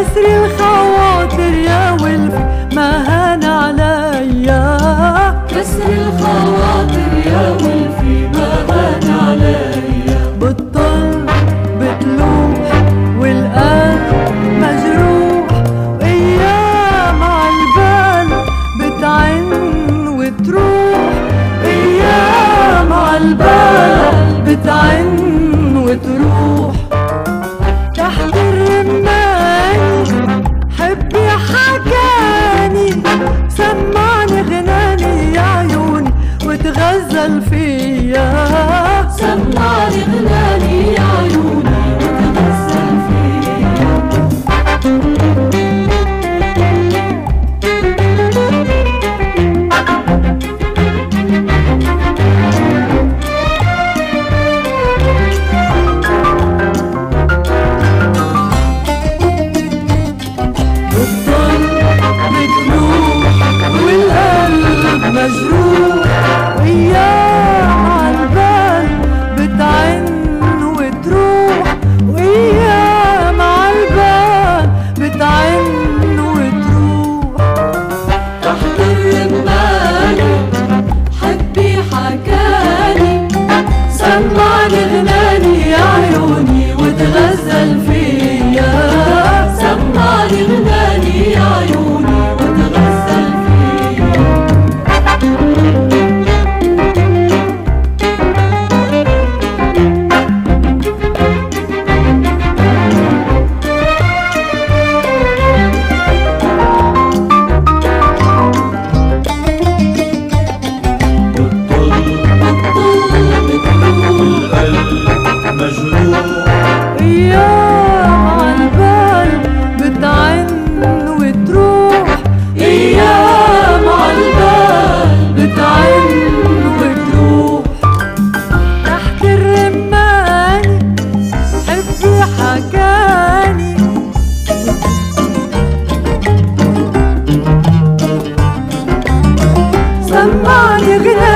كسر الخواطر يا ولفي ما هان عليا كسر الخواطر يا ولفي ما هان عليا بتطل بتلوح والقلب مجروح. وايام عالبال بتعن وتروح. أيام عالبال بتعن سمعني غناني 你给我